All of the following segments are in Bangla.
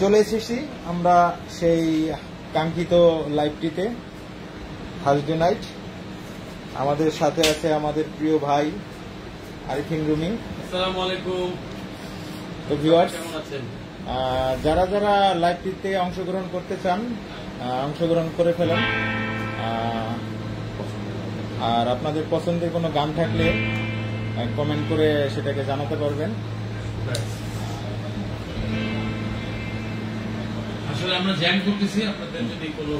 চলে এসেছি আমরা সেই কাঙ্ক্ষিত লাইভটিতে থার্সডে নাইট আমাদের সাথে আছে আমাদের প্রিয় ভাই আরিফিন রুমি। যারা যারা লাইভটিতে অংশগ্রহণ করতে চান অংশগ্রহণ করে ফেলেন আর আপনাদের পছন্দের কোনো গান থাকলে কমেন্ট করে সেটাকে জানাতে পারবেন। আসলে আমরা জ্যাম করতেছি আপনাদের যদি কোনো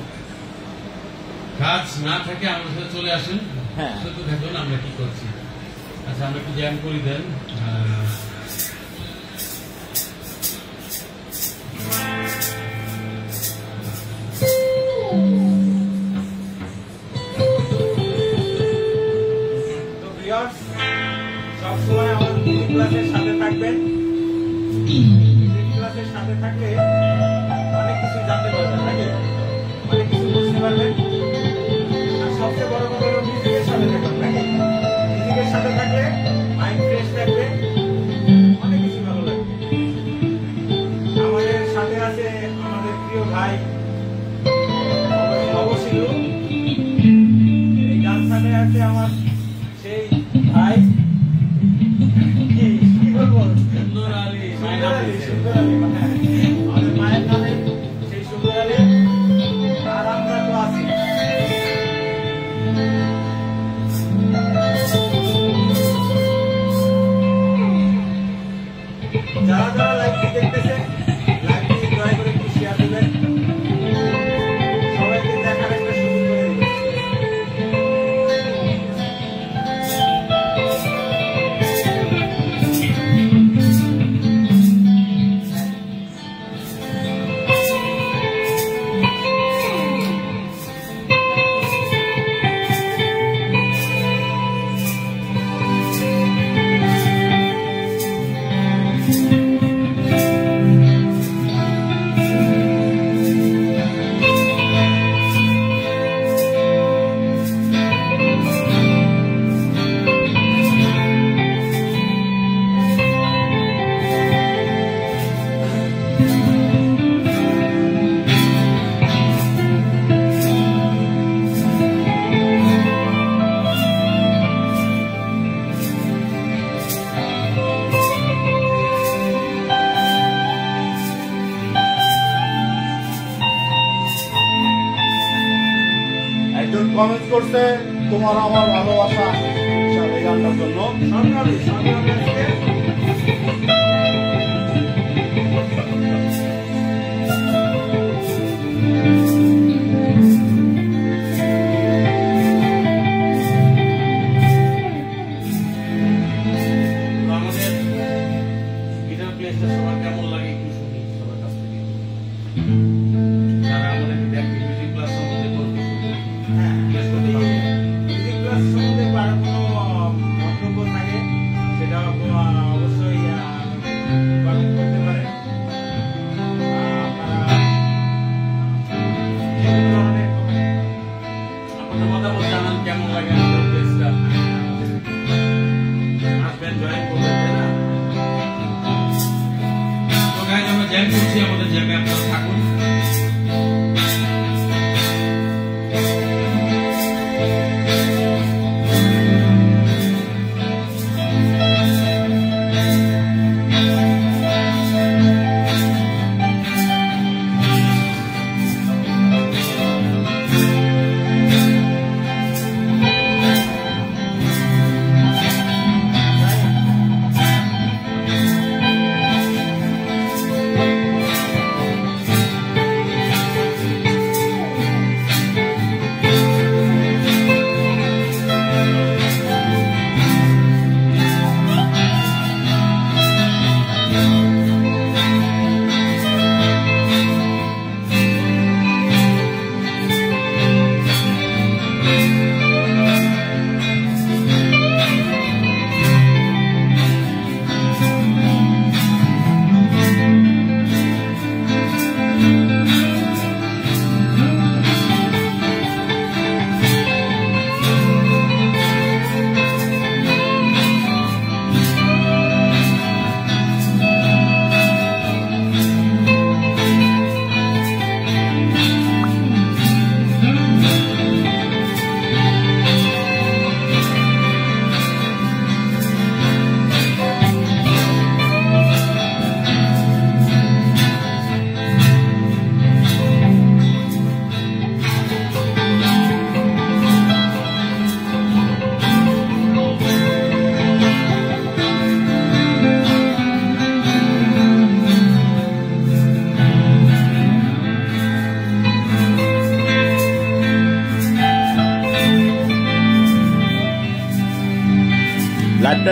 কাজ না থাকে আমাদের সাথে চলে আসেন। হ্যাঁ। তো দেখুন আমরা কি করছি? আচ্ছা আমরা একটু জ্যাম করি দেন। সবসময় আমার ক্লাসের সাথে থাকবেন। ক্লাসের সাথে থাকলে করলে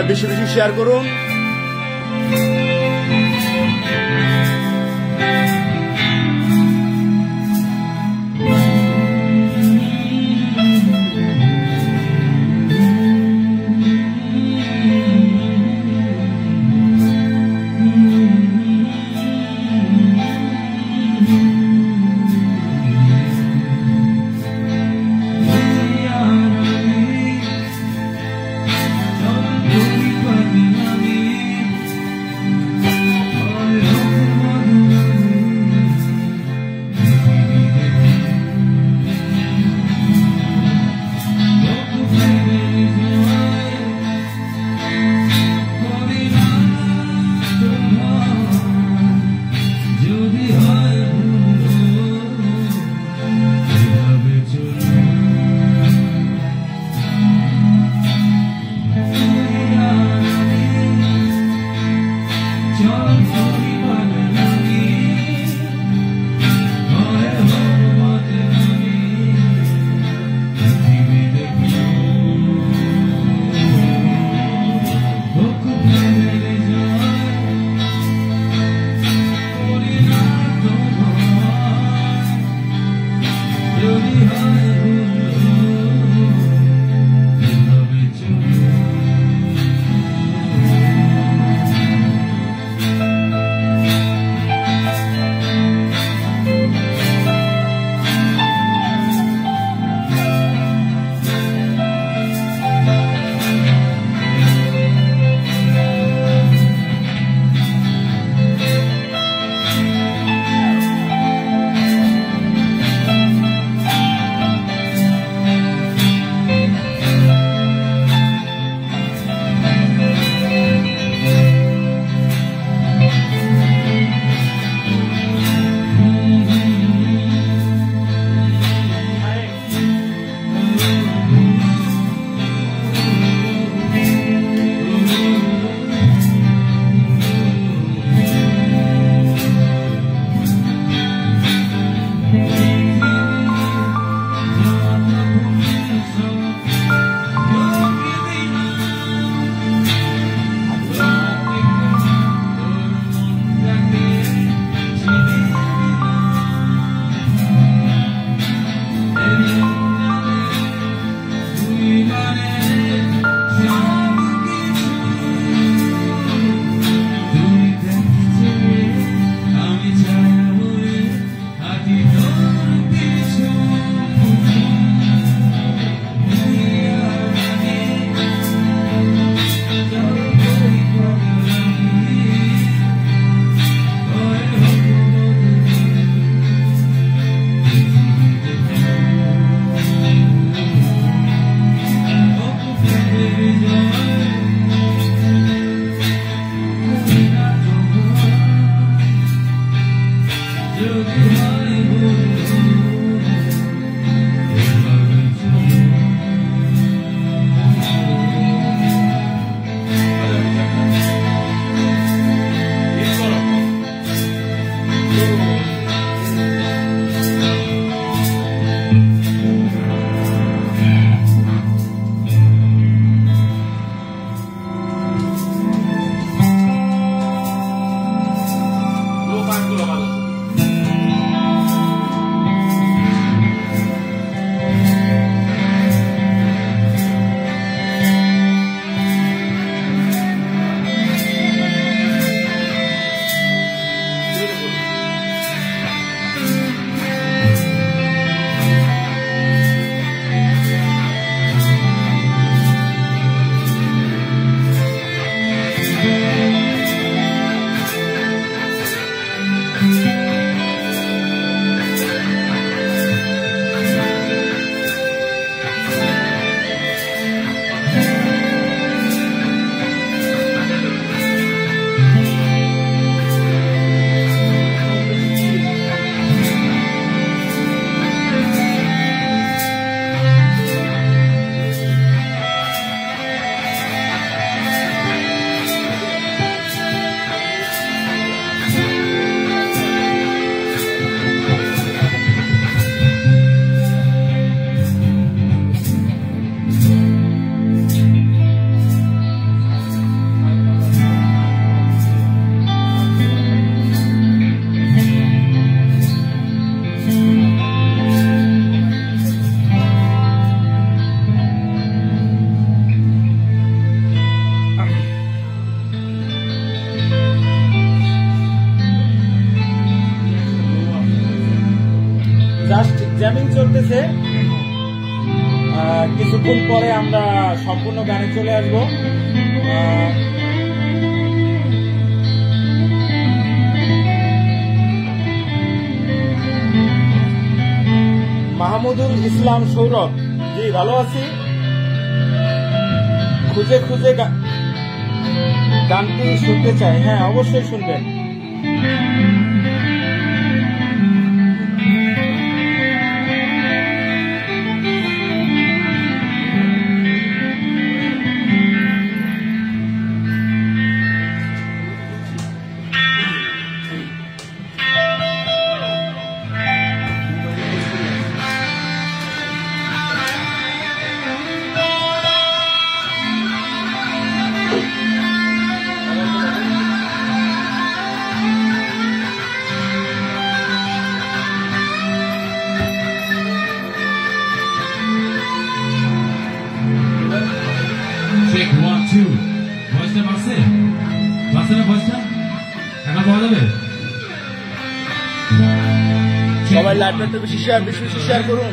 বেশি বেশি শেয়ার করুন। সৌরভ জি ভালো আছি। খুঁজে খুঁজে গানটি শুনতে চাই। হ্যাঁ অবশ্যই শুনবেন। লাইভটা একটু বেশি শেয়ার বেশি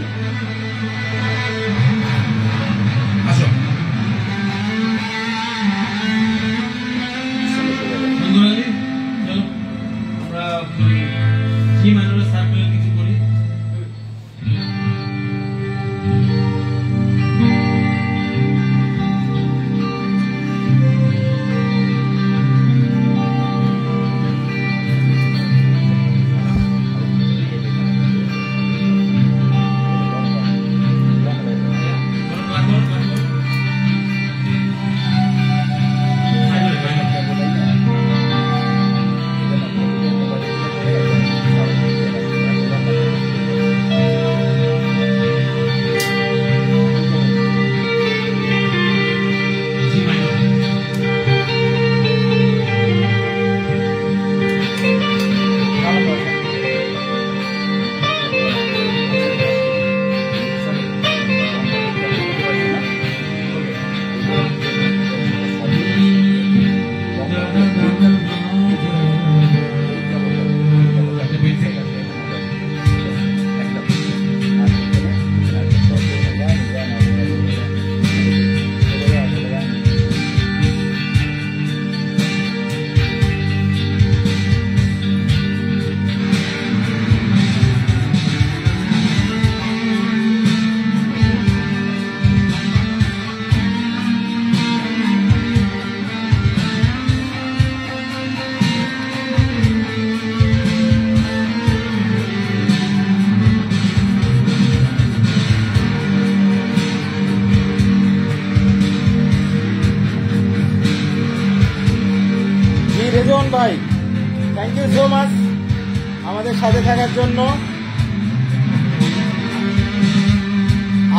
সাথে থাকার জন্য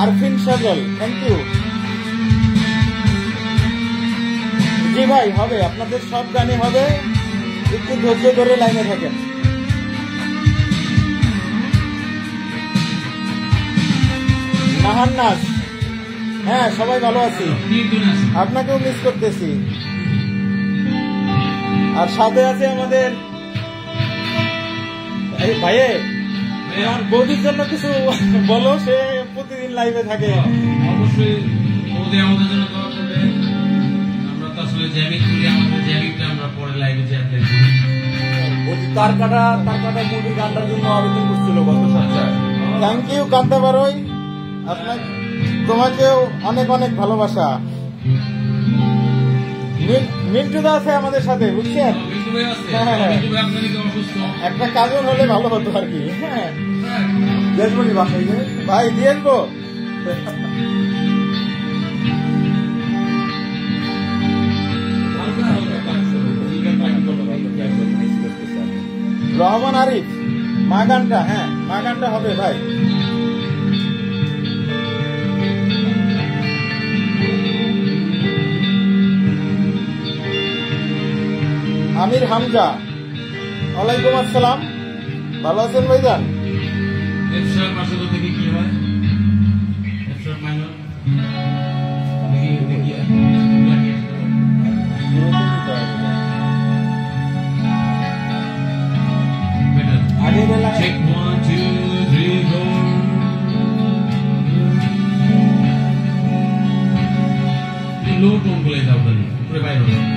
আরফিন সজল থ্যাংক ইউ জি ভাই, হবে। আপনাদের সব গানে হবে। একটু ধৈর্য ধরে লাইনে থাকেন। নাহান নাস হ্যাঁ সবাই ভালো আছি। আপনাকেও মিস করতেছি। আর সাথে আছে আমাদের ভাইয়ে আমার বৌদির জন্য কিছু বলো সে প্রতিদিন লাইভে থাকে। অবশ্যই ওদের আমাদের জন্য দোয়া করবে। আমরা তো আসলে জ্যামিং করি আমাদের জ্যামিংটা আমরা পরে লাইভে তার কাটা তার কাটা মুভির গানটার জন্য আবেদন করছিল গত সপ্তাহে। থ্যাংক ইউ কান্তা বারোই। আপনার তোমাকেও অনেক অনেক ভালোবাসা। মিন- মিন্টু দা আছে আমাদের সাথে বুঝছেন? হ্যাঁ, হ্যাঁ। অসুস্থ? একটা কাজন হলে ভালো হতো আর কি হ্যাঁ। দেশমণি বাসায় যে ভাই দিয়ে আসব। রহমান আরিফ মা গানটা হ্যাঁ মা গানটা হবে ভাই। আমির হামজা। ওয়ালাইকুম আসসালাম। ভালো আছেন ভাইজান? থেকে কি হয়? বলে দাও বাইরে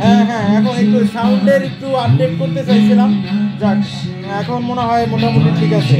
হ্যাঁ হ্যাঁ এখন একটু সাউন্ডের একটু আপডেট করতে চাইছিলাম। যাক, এখন মনে হয় মোটামুটি ঠিক আছে।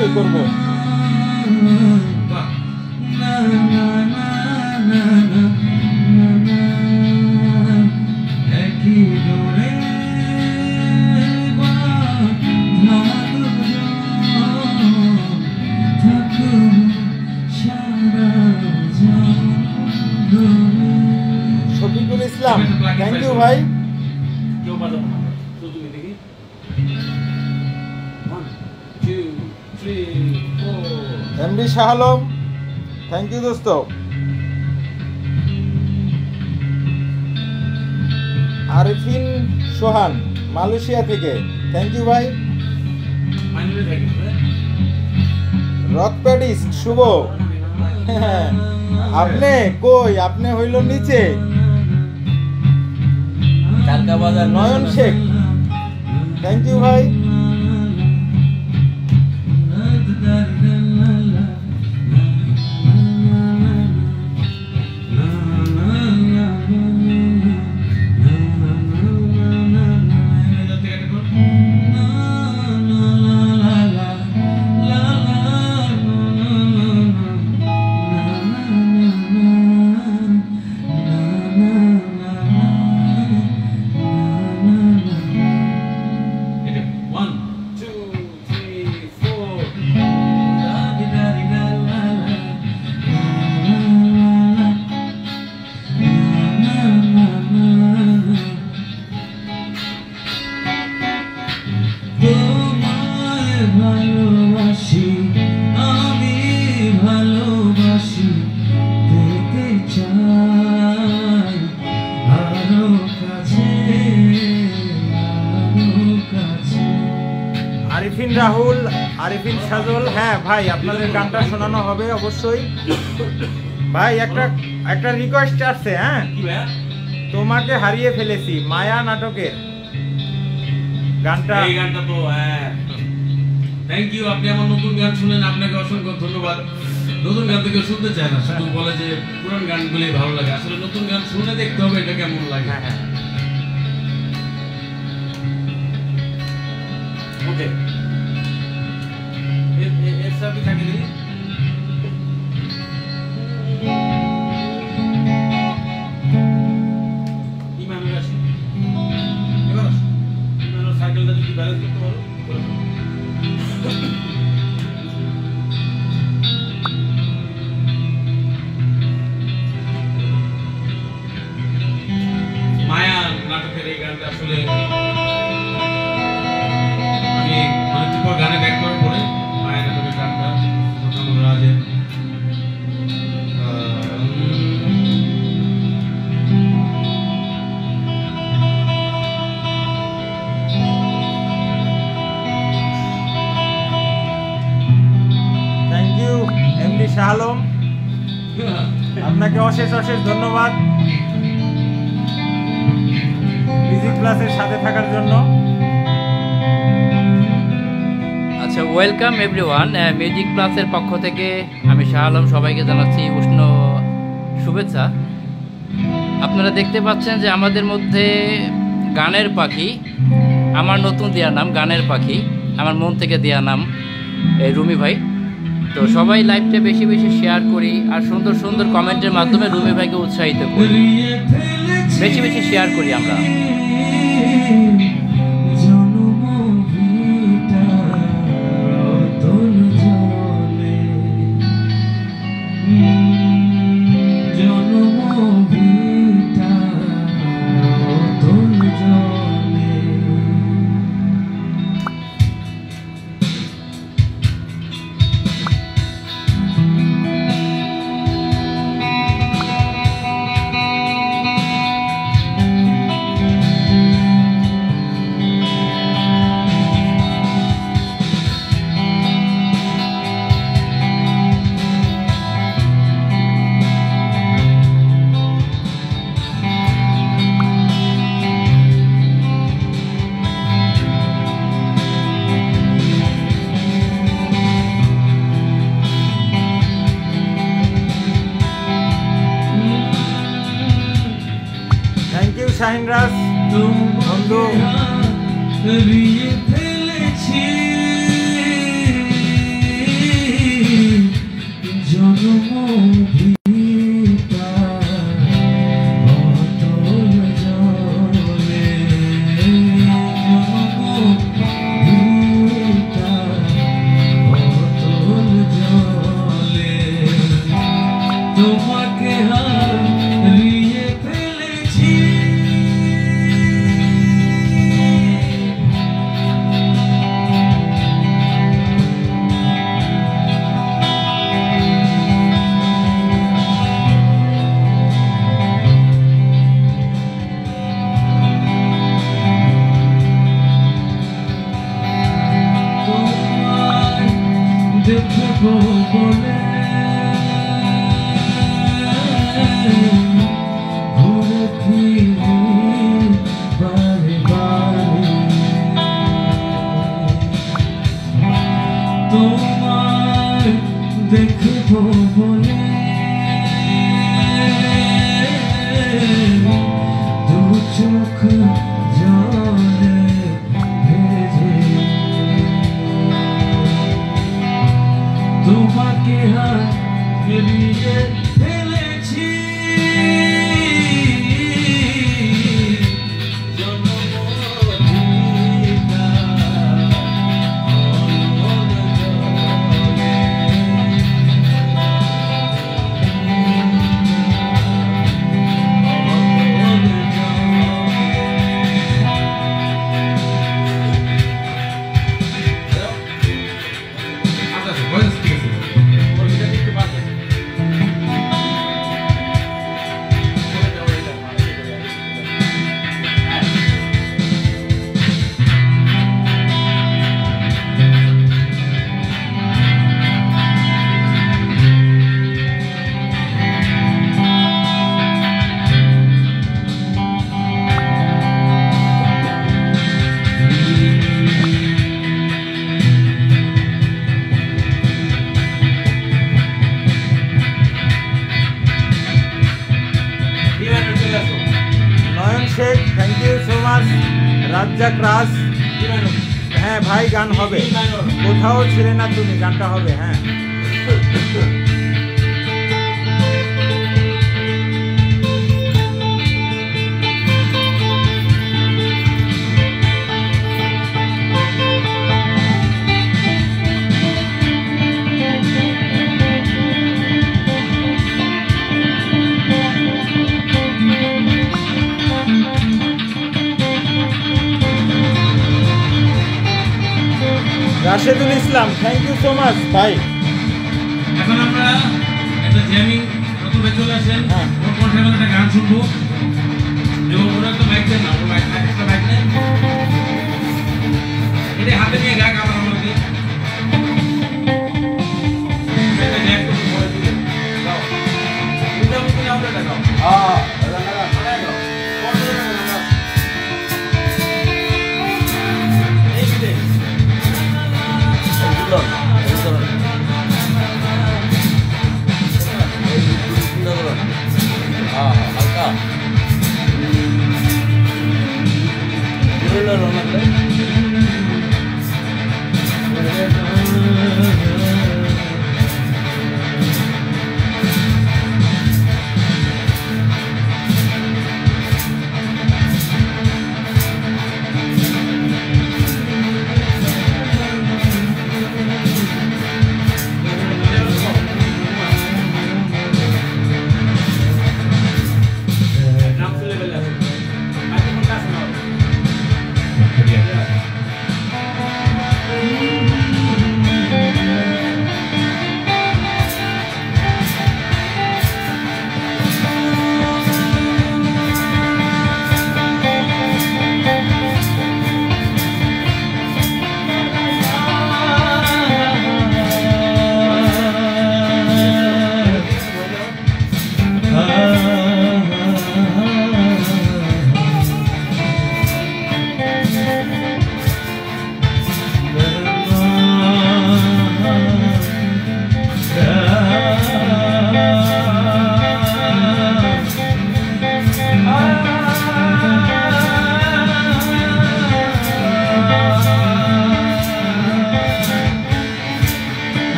soy মালয়েশিয়া থেকে। থ্যাংক ইউ ভাই। রক প্যাডিস শুভ। আপনি কই? আপনি হইল নিচে। নয়ন শেখ। থ্যাংক ইউ ভাই। ভাই আপনাদের গানটা শোনানো হবে অবশ্যই। ভাই একটা একটা রিকোয়েস্ট আসছে হ্যাঁ? তোমাকে হারিয়ে ফেলেছি মায়া নাটকের। গানটা এই গানটা তো হ্যাঁ। থ্যাংক ইউ আপনি আমার নতুন গান শুনেন আপনাকে অসংখ্য ধন্যবাদ। নতুন গান থেকে শুনতে চায় না শুধু বলে যে পুরান গানগুলি ভালো লাগে। আসলে নতুন গান শুনে দেখতে হবে এটা কেমন লাগে। হ্যাঁ। ওয়েলকাম এভরিওয়ান মিউজিক প্লাসের পক্ষ থেকে আমি শাহ আলম সবাইকে জানাচ্ছি উষ্ণ শুভেচ্ছা। আপনারা দেখতে পাচ্ছেন যে আমাদের মধ্যে গানের পাখি, আমার নতুন দেওয়া নাম গানের পাখি, আমার মন থেকে দেওয়া নাম এই রুমি ভাই। তো সবাই লাইভটা বেশি বেশি শেয়ার করি আর সুন্দর সুন্দর কমেন্টের মাধ্যমে রুমি ভাইকে উৎসাহিত করি। বেশি বেশি শেয়ার করি আমরা। ইউ শাহিন রাজ না Islam thank you so much ভাই এখন আমরা একটা জ্যামিং প্রথমে চলে আসেন। হ্যাঁ। ওর পর আমরা একটা গান শুনব। এবং ওরা তো বাইক দেন না একটা বাইক নেন। এটা হাতে নিয়ে গাক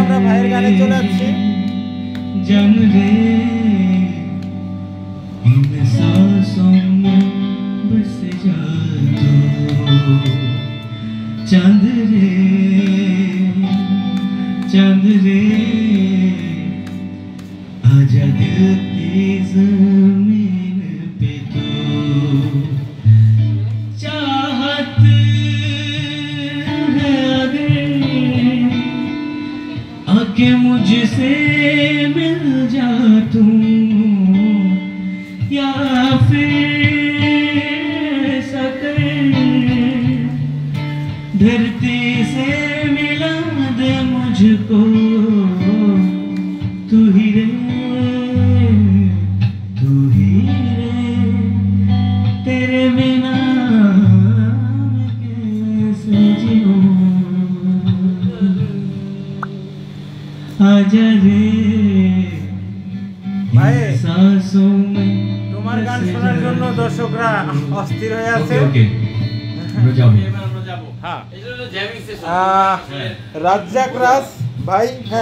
আমরা ভাইয়ের গানে চলে আসছি। চাঁদ রে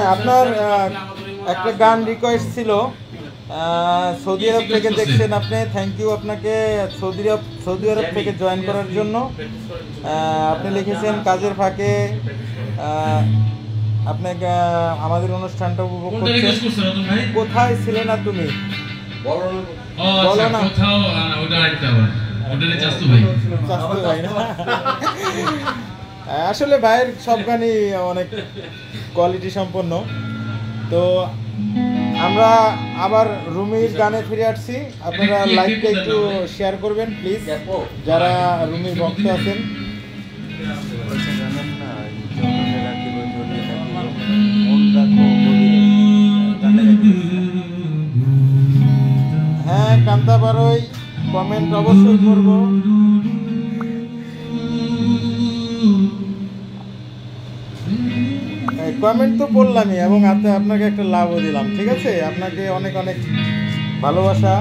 আপনার একটা গান রিকোয়েস্ট ছিল সৌদি আরব থেকে দেখছেন আপনি থ্যাংক ইউ আপনাকে সৌদি আরব সৌদি আরব থেকে জয়েন করার জন্য আপনি লিখেছেন কাজের ফাঁকে আহ, আপনি আমাদের অনুষ্ঠানটা উপভোগ করছেন? কোথায় ছিলে না তুমি বলো আচ্ছা, না। কোথাও, ওটা আবার। ওটারে চাস্তু ভাই। চাস্তু ভাই না? আসলে ভাইয়ের সব গানই অনেক কোয়ালিটি সম্পন্ন। তো আমরা আবার রুমির গানে ফিরে আসছি। আপনারা লাইভটা একটু একটু শেয়ার করবেন প্লিজ যারা রুমির ভক্ত আছেন। হ্যাঁ কান্তা বারোই কমেন্ট অবশ্যই করব। কমেন্ট তো বললামই এবং আপনি আপনাকে একটা লাভও দিলাম ঠিক আছে? আপনাকে অনেক অনেক ভালোবাসা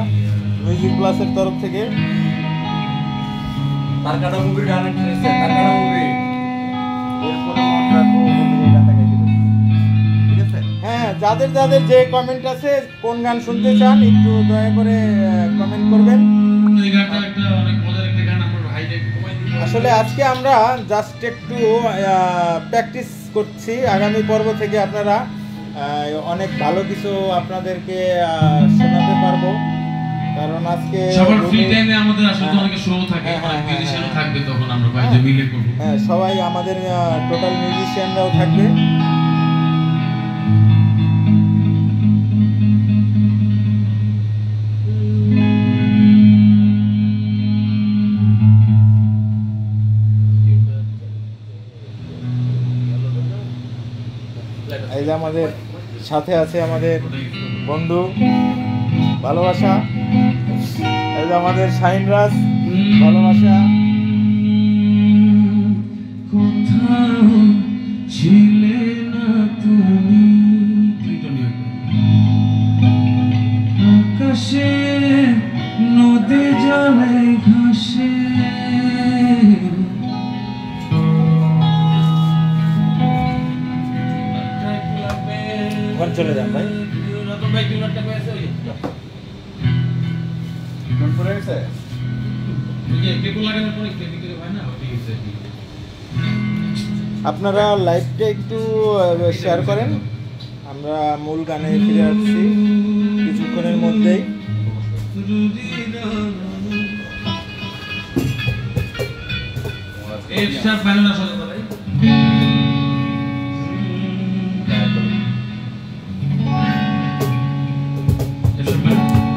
মিউজিক প্লাসের তরফ থেকে। তারকাটা মুভির গান তারকাটা মুভি ঠিক আছে? হ্যাঁ যাদের যাদের যে কমেন্ট আছে কোন গান শুনতে চান একটু দয়া করে কমেন্ট করবেন। এই গানটা একটা অনেক মজার একটা গান, আমার ভাইটা একটু কমাই দিতে আসলে আজকে আমরা জাস্ট একটু প্র্যাকটিস করছি। আগামী পর্ব থেকে আপনারা অনেক ভালো কিছু আপনাদেরকে শোনাতে পারব। কারণ আজকে সবার ফ্রি টাইমে আমাদের আসলে হ্যাঁ। অনেক শো থাকে হ্যাঁ, হ্যাঁ, অনেক হ্যাঁ, মিউজিশিয়ানও হ্যাঁ। থাকবে তখন আমরা বাইরে মিলে করব। হ্যাঁ সবাই আমাদের টোটাল মিউজিশিয়ানরাও থাকবে। যে আমাদের সাথে আছে আমাদের বন্ধু ভালোবাসা। এই যে আমাদের শাহিনরাজ ভালোবাসা। কোথাও আপনারা লাইভটা একটু শেয়ার করেন। আমরা মূল গানে ফিরে আসছি কিছুক্ষণের মধ্যেই।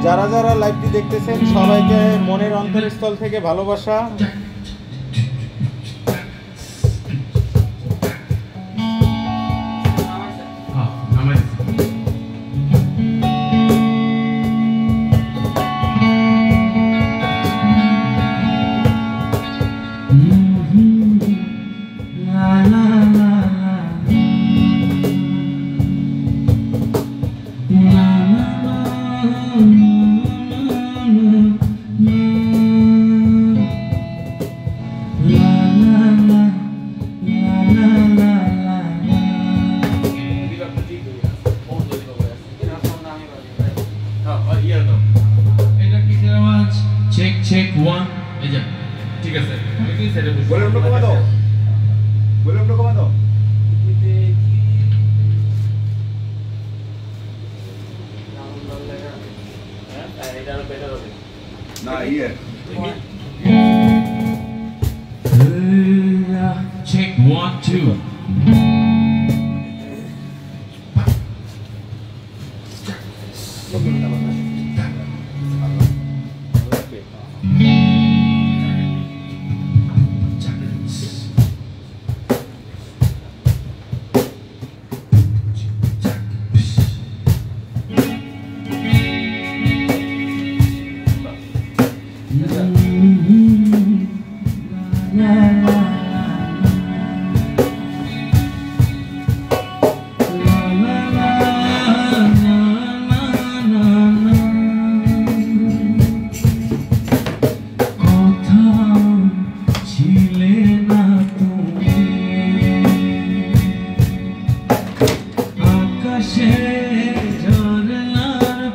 যারা যারা লাইভটি দেখতেছেন, সবাইকে মনের অন্তরস্থল থেকে ভালোবাসা।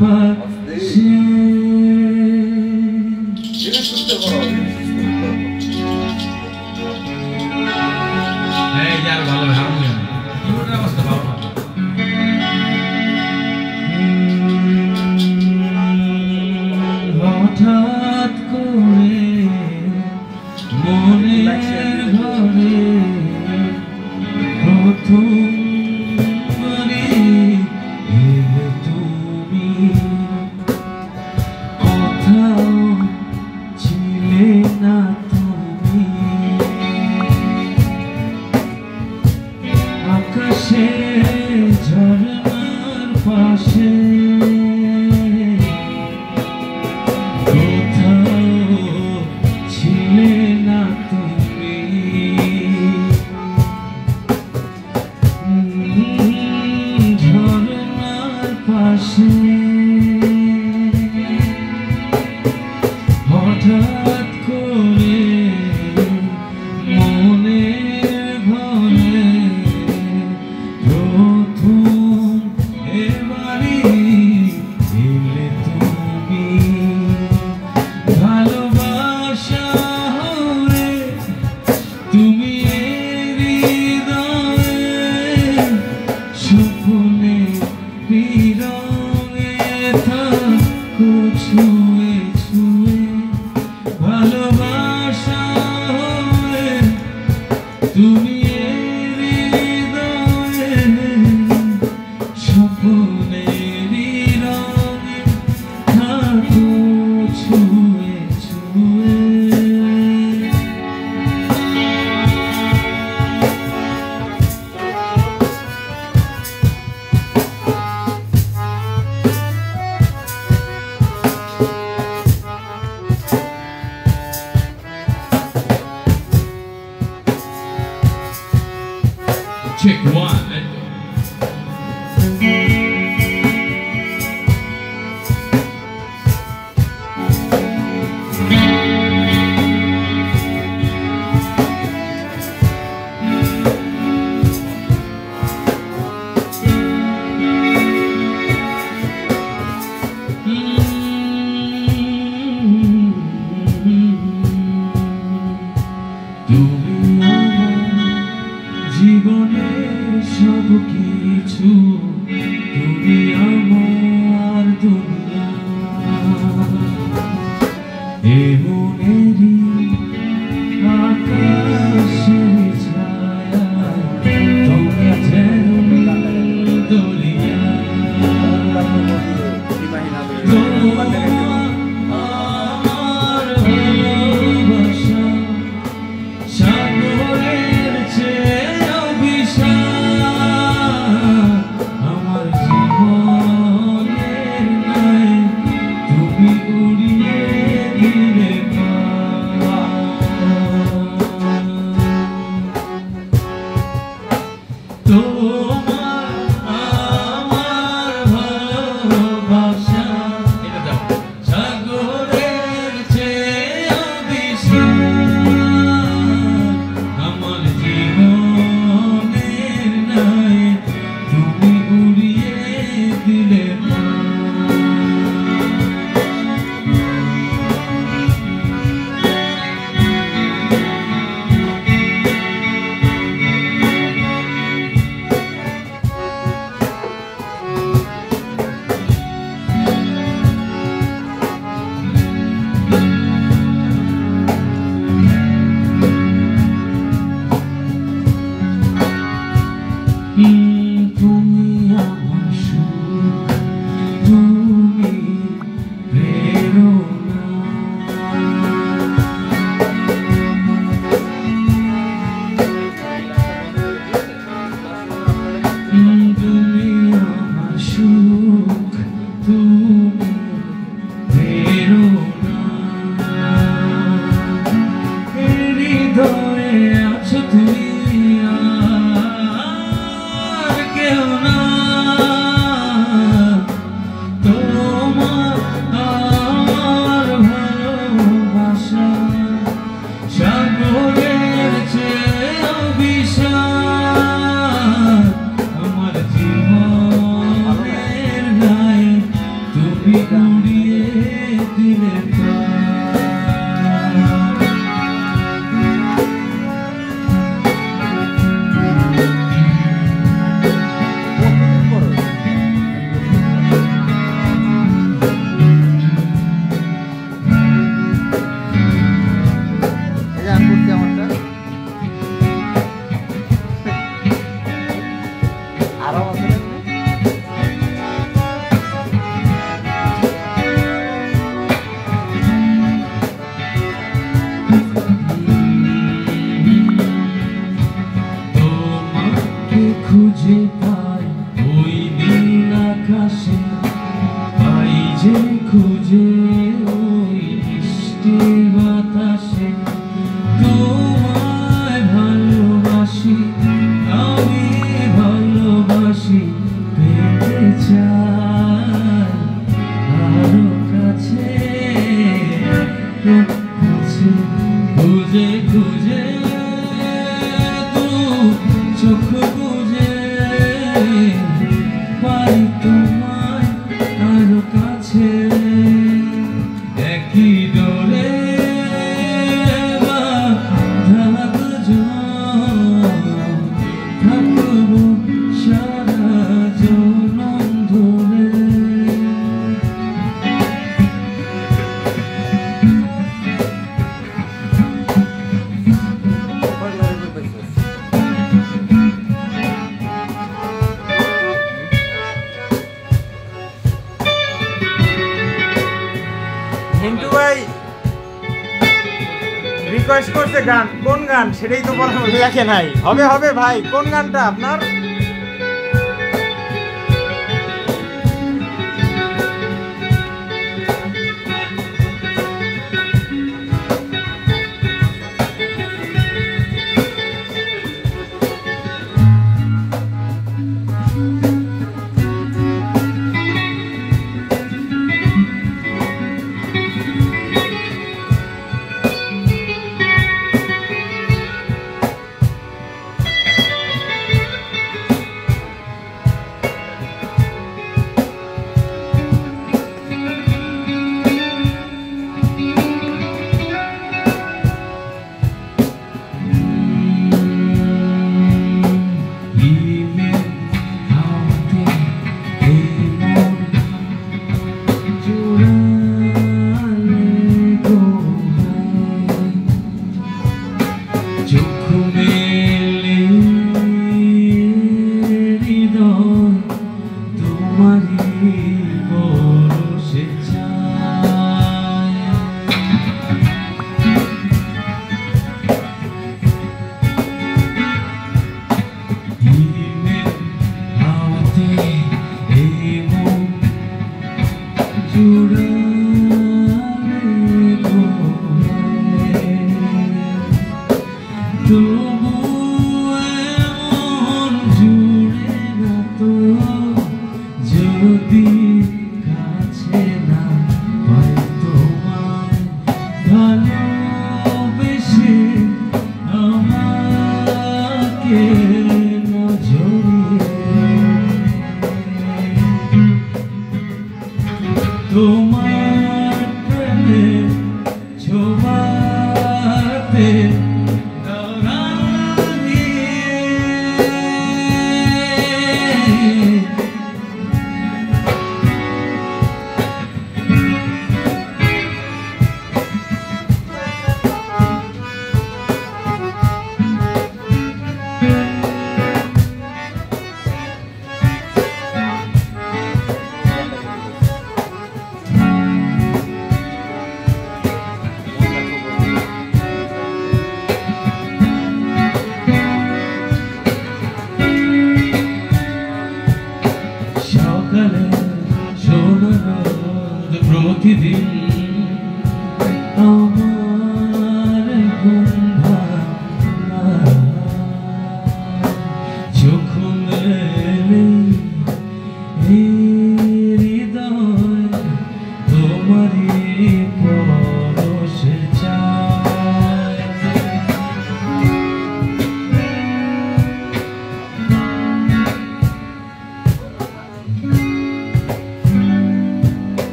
apart see সেটাই তো বলা লেখে নাই হবে হবে ভাই। কোন গানটা আপনার?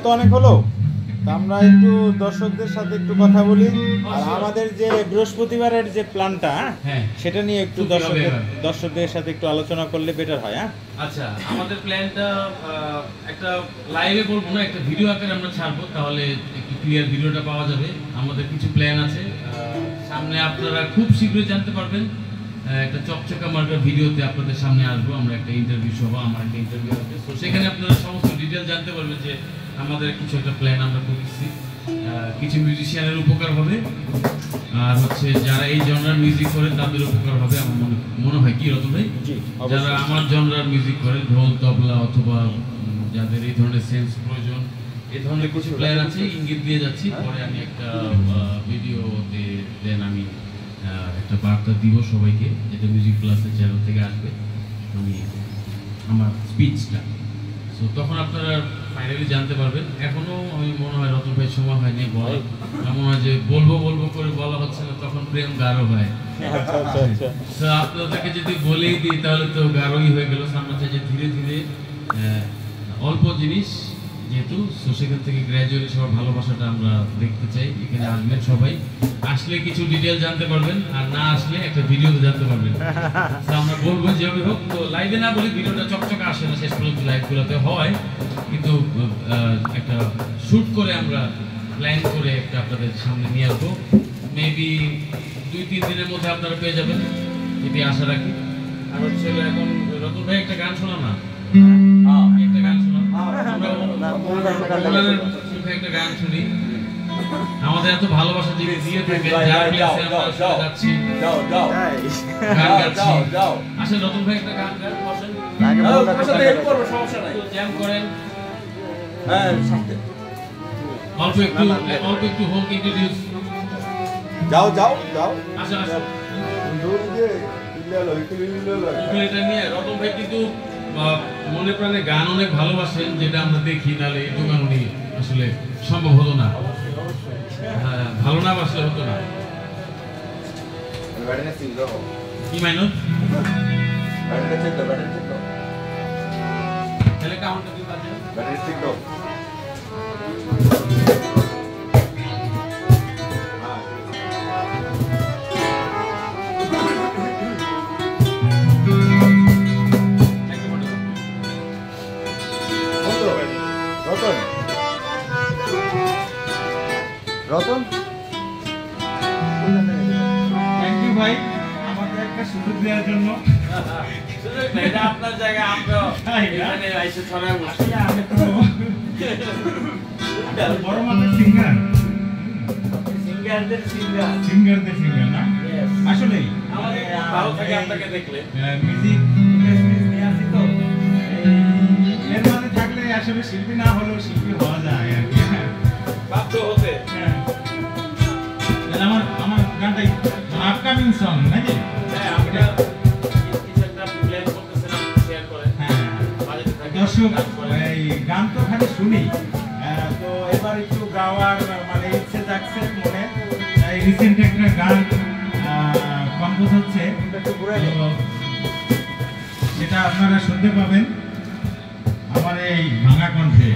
সময় তো অনেক হলো আমরা একটু দর্শকদের সাথে একটু কথা বলি। আর আমাদের যে বৃহস্পতিবারের যে প্ল্যানটা হ্যাঁ, হ্যাঁ। সেটা নিয়ে একটু দর্শকদের দর্শকদের সাথে একটু আলোচনা করলে বেটার হয় হ্যাঁ। আচ্ছা আমাদের প্ল্যানটা একটা লাইভে বলব না একটা ভিডিও আকারে আমরা ছাড়বো তাহলে একটু ক্লিয়ার ভিডিওটা পাওয়া যাবে। আমাদের কিছু প্ল্যান আছে সামনে আপনারা খুব শীঘ্রই জানতে পারবেন একটা চকচকা মার্কার ভিডিওতে আপনাদের সামনে আসব আমরা একটা ইন্টারভিউ সহ আমার একটা ইন্টারভিউ হবে তো সেখানে আপনারা সমস্ত ডিটেল জানতে পারবেন যে আমাদের কিছু একটা প্ল্যান আমরা করতেছি কিছু মিউজিশিয়ানের উপকার হবে। আর হচ্ছে যারা এই জনরার মিউজিক করেন তাদের উপকার হবে আমার মনে মনে হয়। কি রতন ভাই? যারা আমার জনরার মিউজিক করে ঢোল তবলা অথবা যাদের এই ধরনের সেন্স প্রয়োজন এই ধরনের কিছু প্ল্যান আছে ইঙ্গিত দিয়ে যাচ্ছি। পরে আমি একটা ভিডিওতে দেন আমি একটা বার্তা দিব সবাইকে যেটা মিউজিক ক্লাসের চ্যানেল থেকে আসবে। আমি আমার স্পিচটা সো তখন আপনারা ফাইনালি জানতে পারবেন। এখনও আমি মনে হয় রতন ভাই সময় হয়নি বল এমন হয় যে বলব বলব করে বলা হচ্ছে না তখন প্রেম গাঢ় হয়। আচ্ছা আচ্ছা আচ্ছা। তো আপনাদেরকে যদি বলেই দিই তাহলে তো গাঢ়ই হয়ে গেল। সামনে যে ধীরে ধীরে আহ, অল্প জিনিস যেহেতু তো সেখান থেকে গ্র্যাজুয়ালি সবার ভালোবাসাটা আমরা দেখতে চাই এখানে আসবেন সবাই। আসলে কিছু ডিটেল জানতে পারবেন আর না আসলে একটা ভিডিওতে জানতে পারবেন। তো আমরা বলব যেভাবে হোক তো লাইভে না বলে ভিডিওটা চকচকে আসে না শেষ পর্যন্ত লাইভগুলোতে হয়। কিন্তু একটা শুট করে আমরা প্ল্যান করে একটা আপনাদের সামনে নিয়ে আসব। মেবি দুই তিন দিনের মধ্যে আপনারা পেয়ে যাবেন। এটি আশা রাখি। আর হচ্ছে এখন রতন ভাই একটা গান শোনা না? একটা গান শোনা আমরা মুখে আমাদের এত ভালোবাসা দিয়ে দিয়ে থাকেন যার ক্লাসে আমরা আসলে যাচ্ছি গান গাচ্ছি আসেন রতন ভাই একটা গান গান বসেন অল্প একটু অল্প একটু যাও যাও যাও এটা নিয়ে রতন ভাই কিন্তু আহ, মনে প্রাণে গান অনেক ভালোবাসেন যেটা আমরা দেখি এই দোকান উনি আসলে সম্ভব হতো না। হ্যাঁ, ভালো না বাসলে হতো না। কি মাইনত তাহলে দিন। বাজে রতন? থ্যাংক ইউ ভাই। আমাকে একটা সুযোগ দেওয়ার জন্য। এটা আপনার জায়গা আমরা তাই না? এখানে এসে ছড়ায় বসছি আসলে আমি তো বড় মানের সিঙ্গার সিঙ্গারদের সিঙ্গার সিঙ্গারদের সিঙ্গার না? আসলেই আমাদের ভালো থাকে আপনাকে দেখলে। মিউজিক ইন্ডাস্ট্রি নিয়ে আসি তো। এর মানে থাকলে আসলে শিল্পী না হলেও শিল্পী হওয়া যায় আর কি। বাধ্য হতে। হ্যাঁ। করেন। হ্যাঁ। বাজেটে থাকে দর্শক কাজ করেন। এই গান তো খালি শুনি। তো এবার একটু গাওয়ার মানে ইচ্ছে জাগছে মনে। এই রিসেন্ট একটা গান কম্পোজ হচ্ছে। সেটা আপনারা শুনতে পাবেন। আমার এই ভাঙা কণ্ঠে।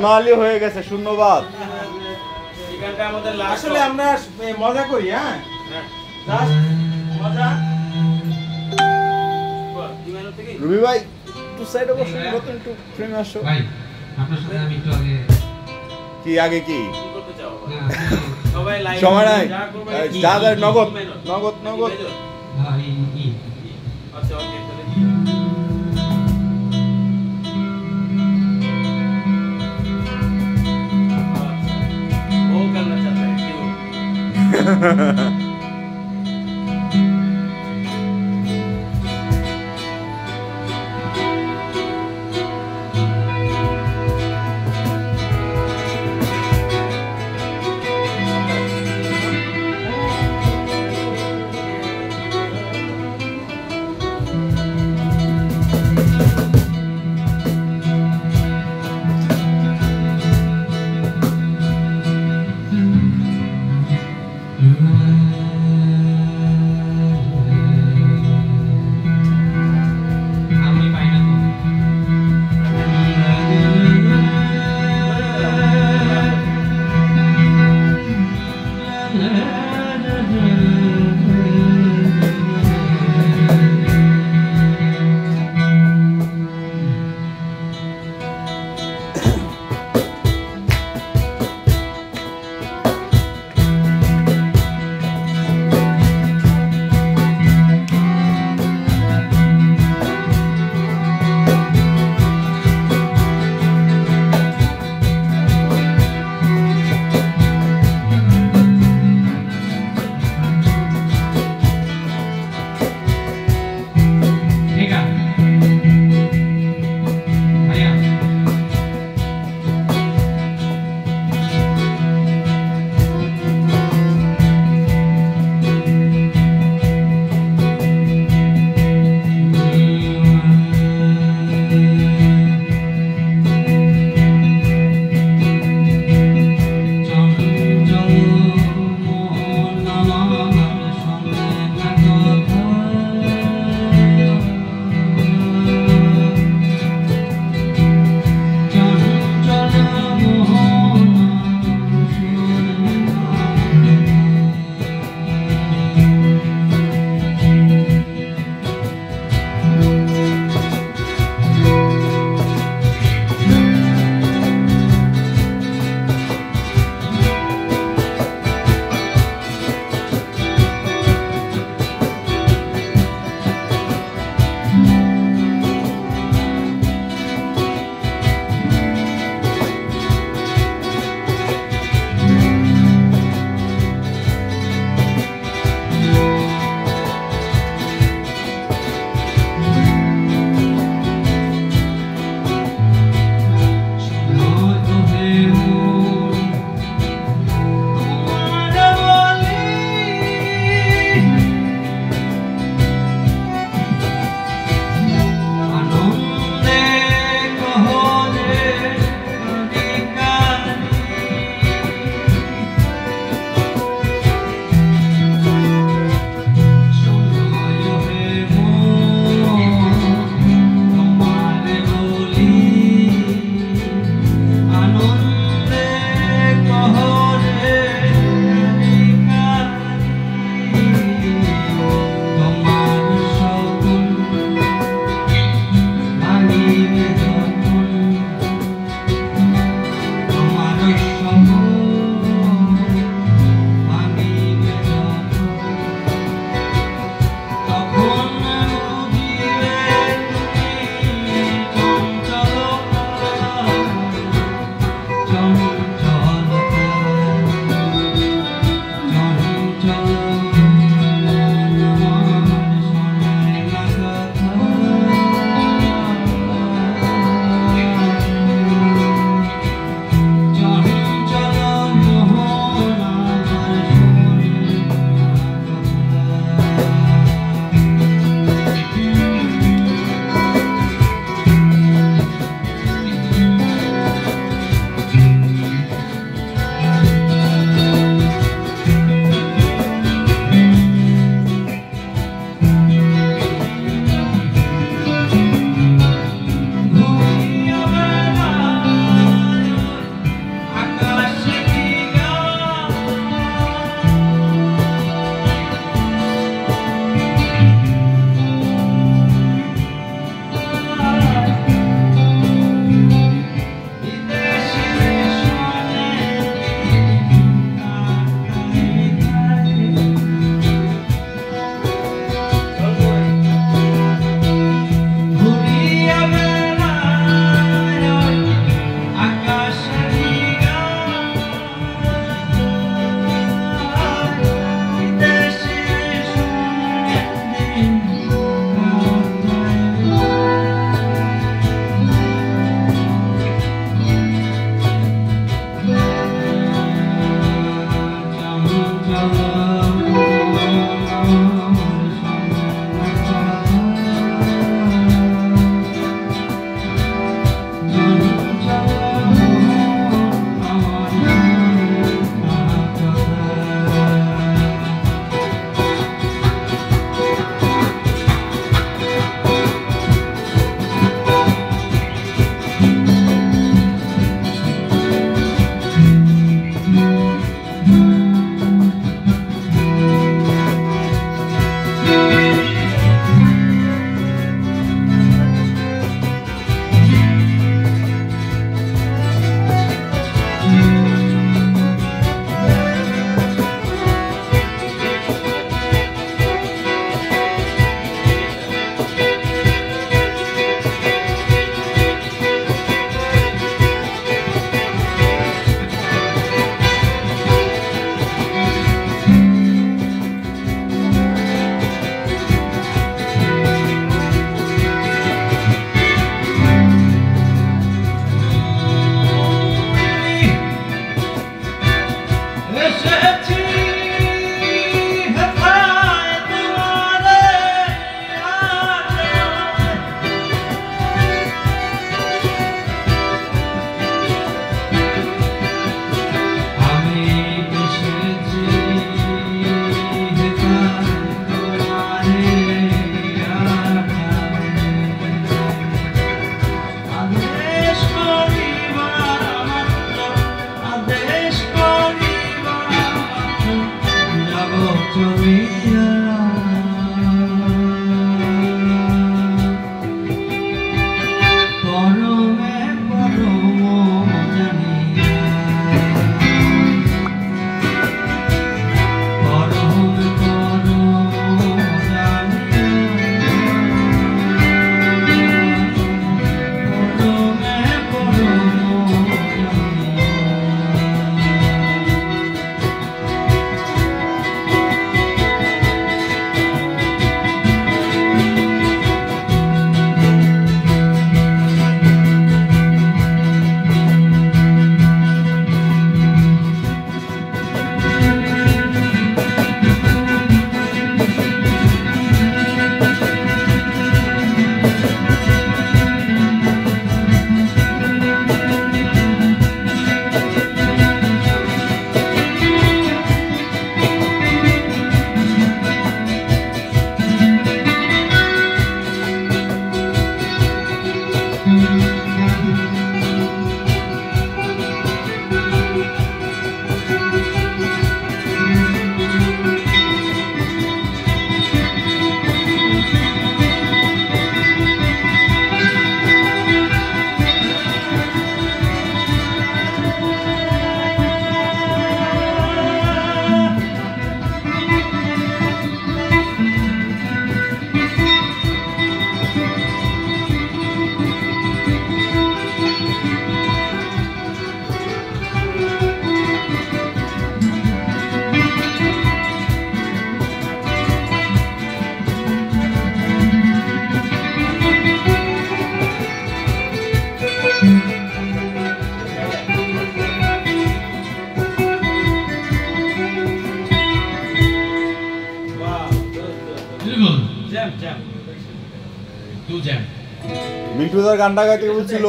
সোনালি হয়ে গেছে শূন্যবাদ। আসলে আমরা মজা করি হ্যাঁ? মজা। রুবি ভাই একটু সাইডে বসুন নতুন একটু ফ্রেমে আসো ভাই আপনার সাথে আমি একটু আগে কি আগে কি? সবাই লাইভ সময় নাই। যা নগদ নগদ নগদ। Ha ha ha. গানটা গাইতে বলছিল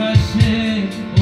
vai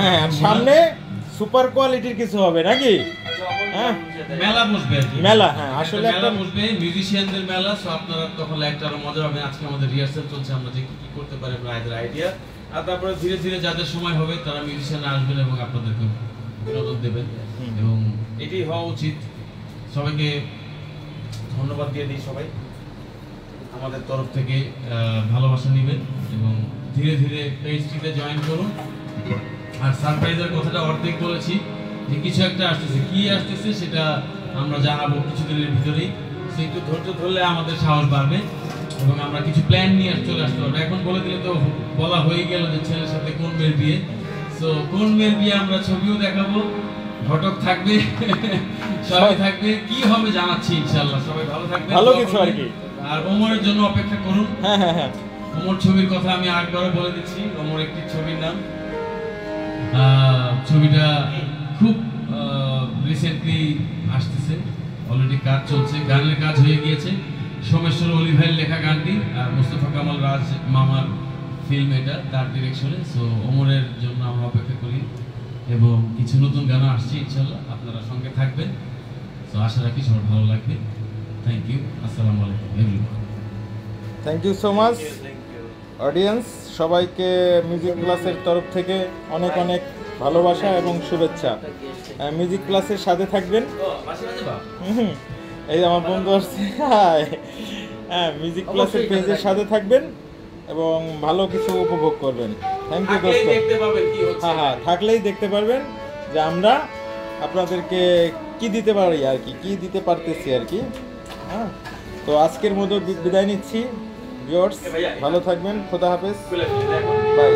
হ্যাঁ সামনে সুপার কোয়ালিটির কিছু হবে নাকি? হ্যাঁ? মেলা বসবে মেলা, হ্যাঁ, আসলে মেলা বসবে মিউজিশিয়ানদের মেলা সো আপনারা তখন লাইভটা আরও মজা হবে আজকে আমাদের রিহার্সাল চলছে আমরা যে কি কি করতে পারি আমরা এদের আইডিয়া আর তারপরে ধীরে ধীরে যাদের সময় হবে তারা মিউজিশিয়ান আসবেন এবং আপনাদেরকে বিনোদন দেবেন। এবং এটাই হওয়া উচিত। সবাইকে ধন্যবাদ দিয়ে দিই সবাই। আমাদের তরফ থেকে ভালোবাসা নেবেন এবং ধীরে ধীরে পেজটিতে জয়েন করুন। আর সারপ্রাইজের কথাটা অর্ধেক বলেছি যে কিছু একটা আসতেছে। কি আসতেছে সেটা আমরা জানাব কিছুদিনের ভিতরেই। সে ধৈর্য ধরলে আমাদের সাহস বাড়বে এবং আমরা কিছু প্ল্যান নিয়ে চলে আসতে পারব। এখন বলে দিলে তো বলা হয়ে গেল যে ছেলের সাথে কোন মেয়ের বিয়ে। সো কোন মেয়ের বিয়ে আমরা ছবিও দেখাবো। ঘটক থাকবে, সবাই থাকবে। কি হবে জানাচ্ছি ইনশাল্লাহ সবাই ভালো থাকবে ভালো কিছু আর কি। আর ওমরের জন্য অপেক্ষা করুন। হ্যাঁ হ্যাঁ হ্যাঁ। ওমর ছবির কথা আমি আরেকবারও বলে দিচ্ছি ওমর একটি ছবির নাম। ছবিটা খুব রিসেন্টলি আসতেছে অলরেডি কাজ চলছে গানের কাজ হয়ে গিয়েছে। সোমেশ্বর অলি ভাইয়ের লেখা গানটি আর মুস্তফা কামাল রাজ মামার ফিল্ম এটা তার ডিরেকশনে সো ওমরের জন্য আমরা অপেক্ষা করি এবং কিছু নতুন গানও আসছে ইনশাল্লাহ। আপনারা সঙ্গে থাকবেন। তো আশা রাখি সবার ভালো লাগবে। থ্যাংক ইউ আসসালামু আলাইকুম everyone thank you so much audience সবাইকে মিউজিক ক্লাসের তরফ থেকে অনেক অনেক ভালোবাসা এবং শুভেচ্ছা। মিউজিক ক্লাসের সাথে থাকবেন। এই যে আমার বন্ধু আসছে। হ্যাঁ। মিউজিক ক্লাসের পেজের সাথে থাকবেন এবং ভালো কিছু উপভোগ করবেন। থ্যাংক ইউ দোস্ত দেখতে পাবেন কি হচ্ছে। হ্যাঁ হ্যাঁ থাকলেই দেখতে পারবেন যে আমরা আপনাদেরকে কি দিতে পারি আর কি কি দিতে পারতেছি আর কি। হ্যাঁ তো আজকের মতো বিদায় নিচ্ছি। ভিউয়ার্স ভালো থাকবেন। খোদা হাফেজ। বাই